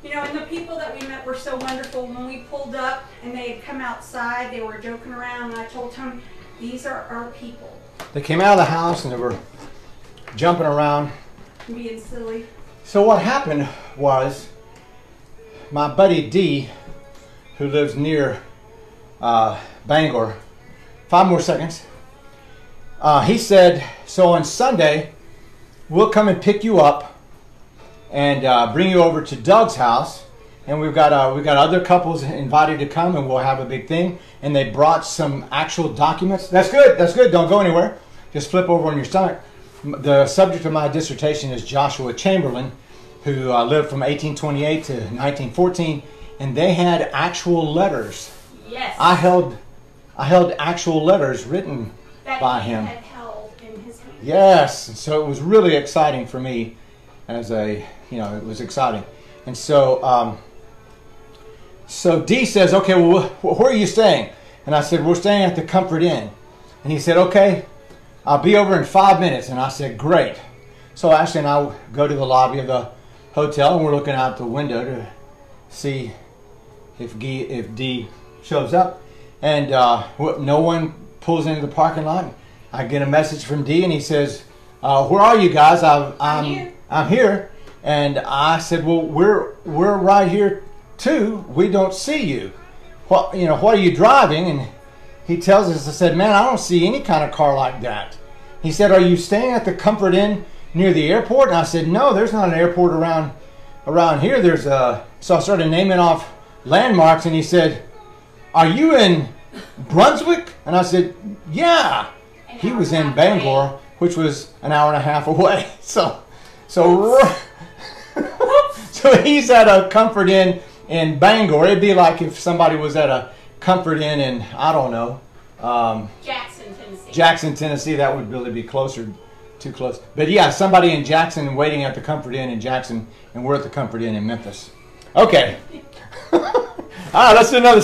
You know, and the people that we met were so wonderful. When we pulled up and they had come outside, they were joking around, and I told Tony, these are our people. They came out of the house and they were jumping around. Being silly. So what happened was my buddy D, who lives near uh, Bangor, five more seconds. Uh, he said, "So on Sunday, we'll come and pick you up and uh, bring you over to Doug's house, and we've got uh, we've got other couples invited to come, and we'll have a big thing." And they brought some actual documents. That's good. That's good. Don't go anywhere. Just flip over on your stomach. The subject of my dissertation is Joshua Chamberlain, who uh, lived from 1828 to 1914, and they had actual letters. Yes. I held, I held actual letters written that by him. had held in his hand. Yes, and so it was really exciting for me, as a you know, it was exciting, and so um, so D says, okay, well, wh- where are you staying? And I said, we're staying at the Comfort Inn, and he said, okay, I'll be over in five minutes, and I said, great. So Ashley and I go to the lobby of the hotel, and we're looking out the window to see if G, if D shows up, and uh, no one pulls into the parking lot. I get a message from D, and he says, uh, "Where are you guys? I'm I'm here." I'm here." And I said, "Well, we're we're right here too. We don't see you. What you know? What are you driving?" And he tells us, "I said, man, I don't see any kind of car like that." He said, "Are you staying at the Comfort Inn near the airport?" And I said, "No, there's not an airport around around here. There's a." So I started naming off landmarks, and he said, "Are you in Brunswick?" And I said, "Yeah." An He was in half away. Bangor, which was an hour and a half away. So, so, so he's at a Comfort Inn in Bangor. It'd be like if somebody was at a Comfort Inn in I don't know. Um, Jackson, Tennessee. Jackson, Tennessee, that would really be closer, too close. But yeah, somebody in Jackson waiting at the Comfort Inn in Jackson, and we're at the Comfort Inn in Memphis. Okay. Ah, let's do another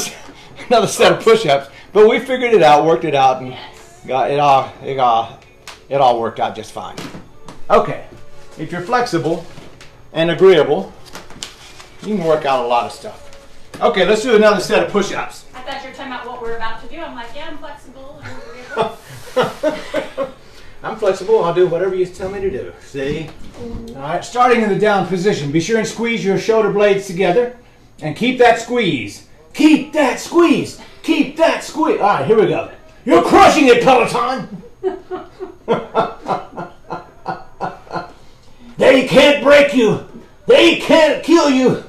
another set of push-ups. But we figured it out, worked it out, and Yes. got it all it all it all worked out just fine. Okay. If you're flexible and agreeable, you can work out a lot of stuff. Okay, let's do another set of push-ups. I thought you were talking about what we're about to do. I'm like, yeah, I'm flexible and agreeable. I'm flexible. I'll do whatever you tell me to do. See? All right, starting in the down position. Be sure and squeeze your shoulder blades together and keep that squeeze. Keep that squeeze. Keep that squeeze. All right, here we go. You're crushing it, Peloton. they can't break you. They can't kill you.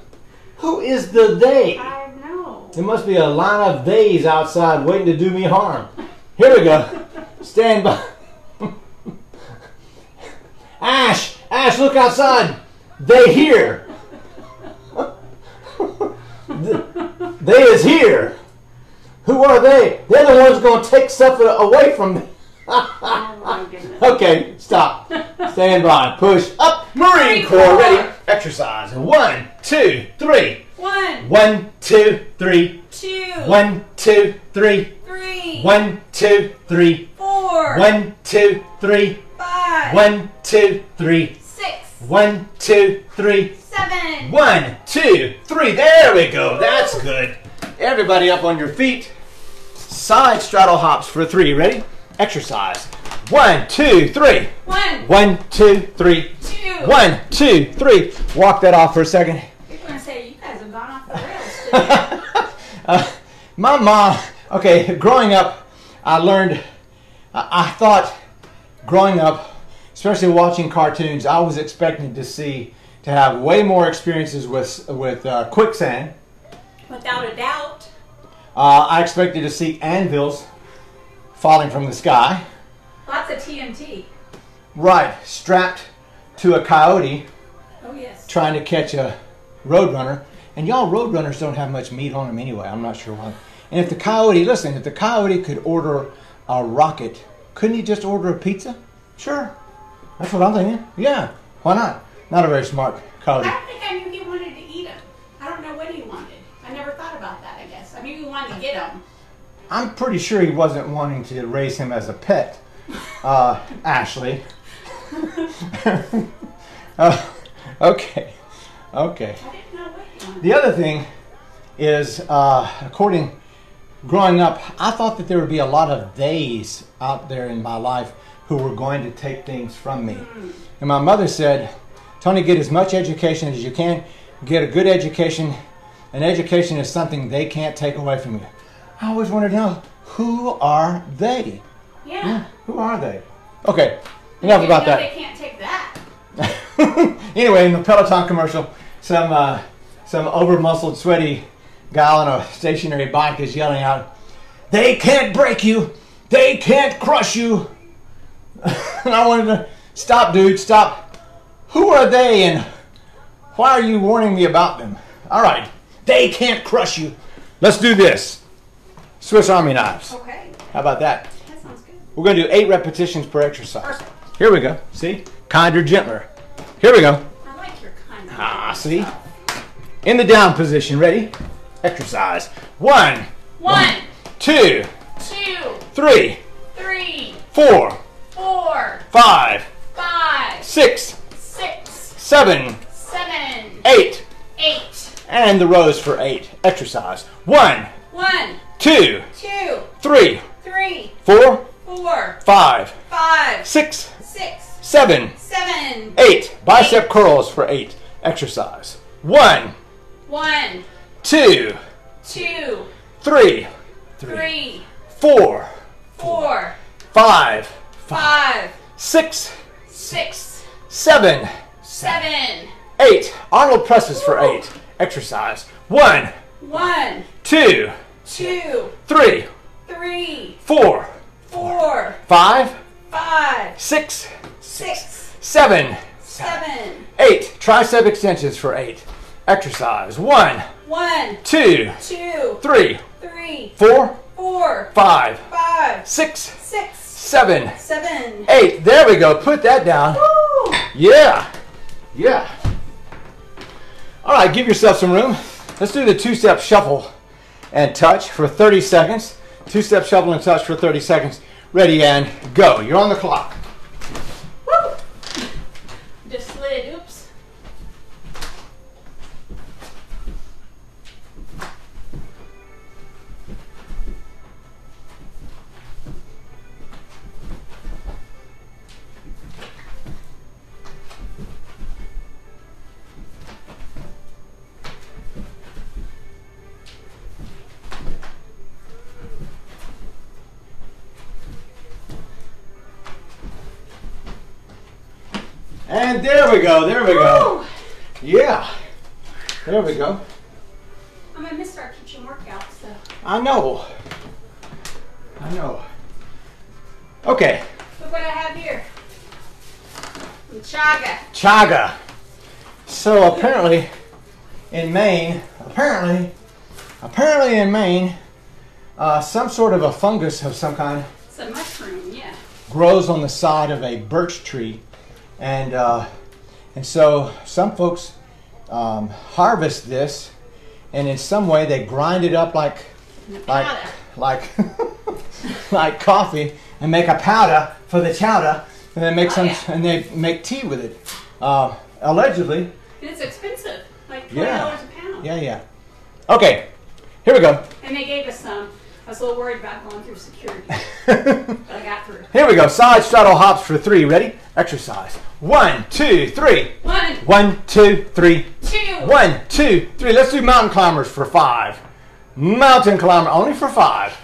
Who is the they? I know. There must be a line of theys outside waiting to do me harm. Here we go. Stand by. Ash, Ash, look outside. They here. They is here. Who are they? They're the ones going to take stuff away from me. Oh my goodness. Okay, stop. Stand by. Push up. Marine Marine Corps. Corps. Ready? Exercise. One, two, three. One, One, two, three. two, One, two, three. three, One, two, three. four, One, two, three. five, One, two, three. six, One, two, three. Seven, One, two, three. There we go. That's good. Everybody up on your feet. Side straddle hops for three. Ready? Exercise. One, two, three. one, One, two, three. two. One, two, three. Walk that off for a second. People are gonna say you guys have gone off the rails today. Uh, my mom, okay, growing up, I learned, I, I thought growing up, especially watching cartoons, I was expecting to see, to have way more experiences with, with uh, quicksand. Without a doubt. Uh, I expected to see anvils falling from the sky. Lots of TNT. Right, strapped to a coyote Oh yes. trying to catch a roadrunner. And y'all roadrunners don't have much meat on them anyway. I'm not sure why. And if the coyote, listen, if the coyote could order a rocket, couldn't he just order a pizza? Sure. That's what I'm thinking. Yeah. Why not? Not a very smart I don't think I knew he wanted to eat them. I don't know what he wanted. I never thought about that. I guess I knew he wanted to get them. I'm pretty sure he wasn't wanting to raise him as a pet, uh, Ashley. uh, okay. Okay. I didn't know what he wanted. The other thing is, uh, according growing up, I thought that there would be a lot of theys out there in my life who were going to take things from me. And my mother said, Tony, get as much education as you can. Get a good education. An education is something they can't take away from you. I always wanted to know who are they? Yeah. Who are they? Okay, enough You about know that. They can't take that. anyway, in the Peloton commercial, some uh, some over muscled, sweaty guy on a stationary bike is yelling out, "They can't break you, they can't crush you." and I wanted to stop, dude, stop. Who are they, and why are you warning me about them? All right, they can't crush you. Let's do this. Swiss Army knives. Okay. How about that? That sounds good. We're going to do eight repetitions per exercise. Perfect. Here we go. See? Kinder, gentler. Here we go. I like your kind. Ah, see? In the down position. Ready? Exercise. One, One, two, two, three, three, four, four, five, five, six, seven, seven, eight. Eight. And the rows for eight. Exercise. One, One, two, two, three, three, four, four, five, five, six, six, seven, seven, eight. Bicep Eight. curls for eight. Exercise. One, one, two, two, three, three, four, four, five, five, six, six, seven, seven, eight. Arnold presses for eight. Exercise. One, one, two, two, three, three, four, four, five, five, six, six, seven, seven, eight. Tricep extensions for eight. Exercise. One, one, two, two, three, three, four, four, five, five, six, six, seven, seven. eight. There we go. Put that down. Woo! Yeah. Yeah. All right, give yourself some room. Let's do the two step shuffle and touch for 30 seconds. Two step shuffle and touch for 30 seconds. Ready and go. You're on the clock. And there we go. There we go. Woo! Yeah. There we go. I'm gonna miss our kitchen workout, so. I know. I know. Okay. Look what I have here. Chaga. Chaga. So apparently, in Maine, apparently, apparently in Maine, uh, some sort of a fungus of some kind It's a mushroom, yeah. grows on the side of a birch tree, and uh, and so some folks um, harvest this, and in some way they grind it up like like like like coffee and make a powder for the chowder, and then make Oh, some yeah. and they make tea with it. Uh, allegedly, And it's expensive, like $20 Yeah. a pound. yeah, yeah. Okay, here we go. And they gave us some. I was a little worried about going through security, but I got through. Here we go. Side straddle hops for three. Ready? Exercise. One, two, three. One, One, two, three. two, One, two, three. Let's do mountain climbers for five. Mountain climber only for five.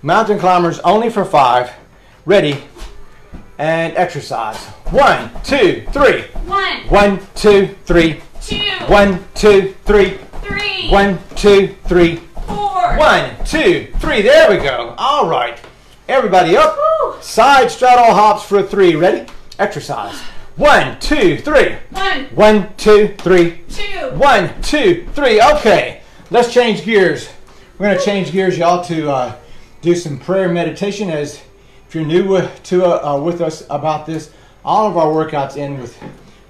Mountain climbers only for five. Ready? And exercise. One, two, three. one, One, two, three. two, One, two, three. three, One, two, three. four. One, two, three. There we go. All right. Everybody up. Woo. Side straddle hops for three. Ready? Exercise. One, two, three. One, One, two, three. two. One, two, three. Okay, let's change gears. We're going to change gears, y'all, to uh, do some prayer meditation. As if you're new with, to uh, uh, with us about this, all of our workouts end with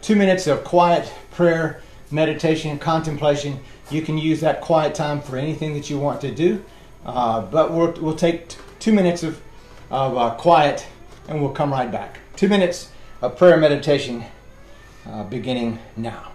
two minutes of quiet prayer, meditation, contemplation. You can use that quiet time for anything that you want to do, uh, but we'll, we'll take two minutes of, of uh, quiet and we'll come right back. Two minutes of prayer meditation uh, beginning now.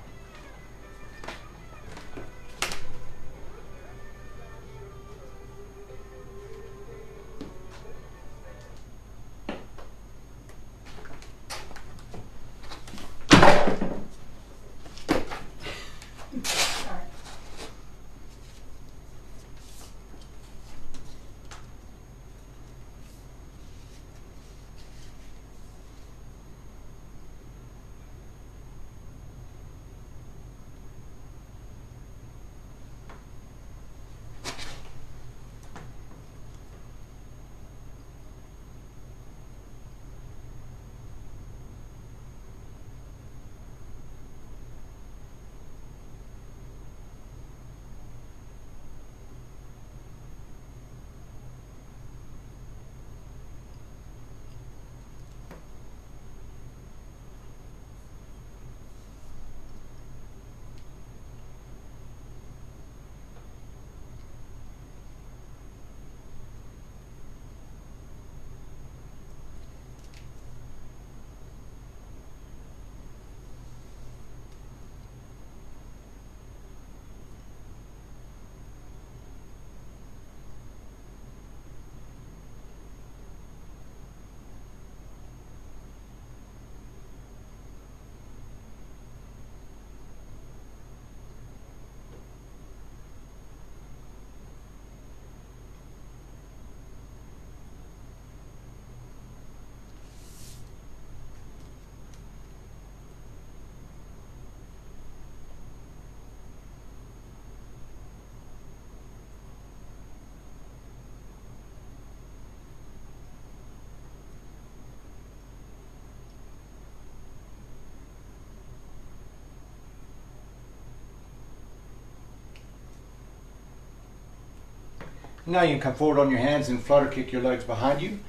Now you can come forward on your hands and flutter kick your legs behind you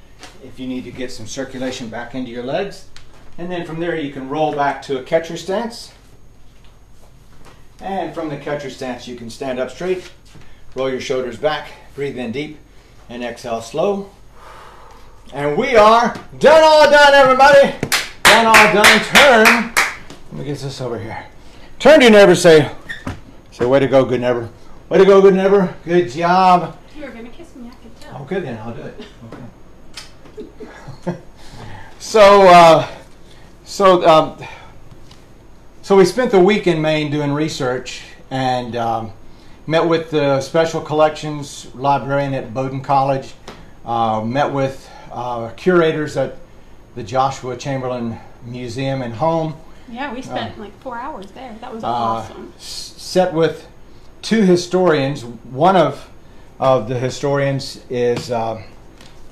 if you need to get some circulation back into your legs. And then from there you can roll back to a catcher stance. And from the catcher stance you can stand up straight, roll your shoulders back, breathe in deep, and exhale slow. And we are done all done everybody. Done all done. Turn. Let me get this over here. Turn to your neighbor, say, say way to go, good neighbor. Way to go, good neighbor. Good job. You were gonna kiss me, I could tell. Good then. I'll do it. Okay. so, uh, so, um, so we spent the week in Maine doing research and um, met with the special collections librarian at Bowdoin College. Uh, met with uh, curators at the Joshua Chamberlain Museum and Home. Yeah, we spent like four hours there. That was uh, awesome. set with two historians. One of of the historians is uh,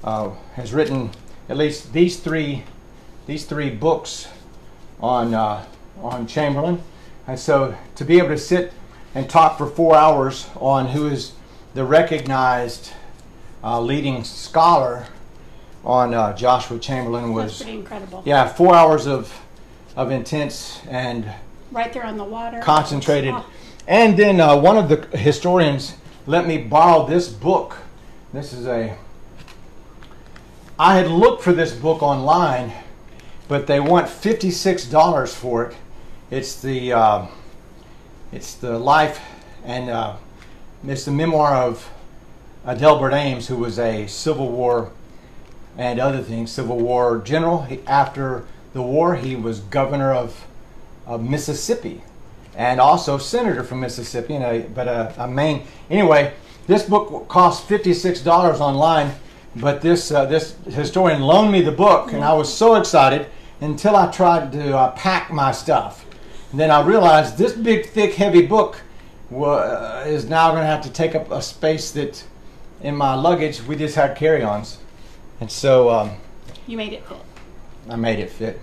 uh, has written at least these three these three books on uh, on Chamberlain, and so to be able to sit and talk for four hours on who is the recognized uh, leading scholar on uh, Joshua Chamberlain That's was pretty incredible. yeah four hours of of intense and Right there on the water. concentrated. Oh, And then uh, one of the historians let me borrow this book. This is a. I had looked for this book online, but they want fifty-six dollars for it. It's the. Uh, it's the life and uh, it's the memoir of Adelbert Ames, who was a Civil War and other things Civil War general. He, after the war, he was governor of, of Mississippi and also senator from Mississippi, and a, but a, a Maine. Anyway, this book cost fifty-six dollars online, but this uh, this historian loaned me the book, and I was so excited until I tried to uh, pack my stuff. And then I realized this big, thick, heavy book wa- is now going to have to take up a space that in my luggage we just had carry-ons, and so. Um, You made it fit. I made it fit.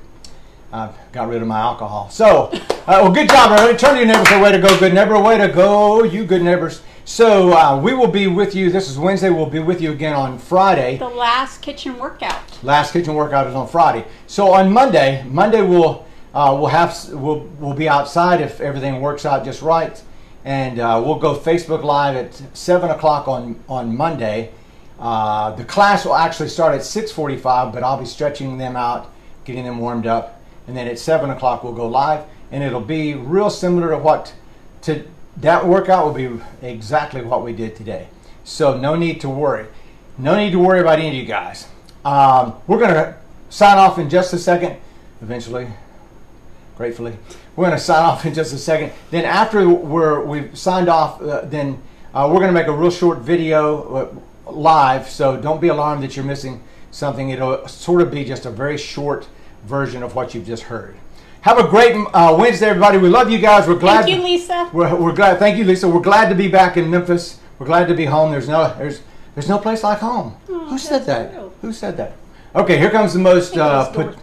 I got rid of my alcohol. So, uh, well, good job, everybody. Turn to your neighbors. say, way to go, good neighbor. Way to go, you good neighbors. So, uh, we will be with you. This is Wednesday. We'll be with you again on Friday. The last kitchen workout. Last kitchen workout is on Friday. So on Monday, Monday we'll uh, we'll have we'll we'll be outside if everything works out just right, and uh, we'll go Facebook Live at seven o'clock on on Monday. Uh, the class will actually start at six forty-five, but I'll be stretching them out, getting them warmed up, and then at seven o'clock we'll go live, and it'll be real similar to what to that workout will be exactly what we did today. So no need to worry. No need to worry about any of you guys. Um, we're going to sign off in just a second, eventually, gratefully. We're going to sign off in just a second. Then after we're, we've signed off, uh, then uh, we're going to make a real short video uh, live, so don't be alarmed that you're missing something. It'll sort of be just a very short version of what you've just heard. Have a great uh, Wednesday, everybody. We love you guys. We're glad. Thank you, Lisa. We're, we're glad. Thank you, Lisa. We're glad to be back in Memphis. We're glad to be home. There's no there's there's no place like home. Who said that? true. Who said that? Okay, here comes the most I think it uh,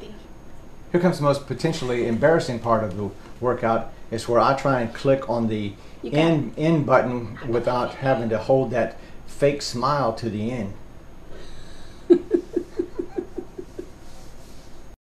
here comes the most potentially embarrassing part of the workout. It's where I try and click on the end end button without having to hold that fake smile to the end.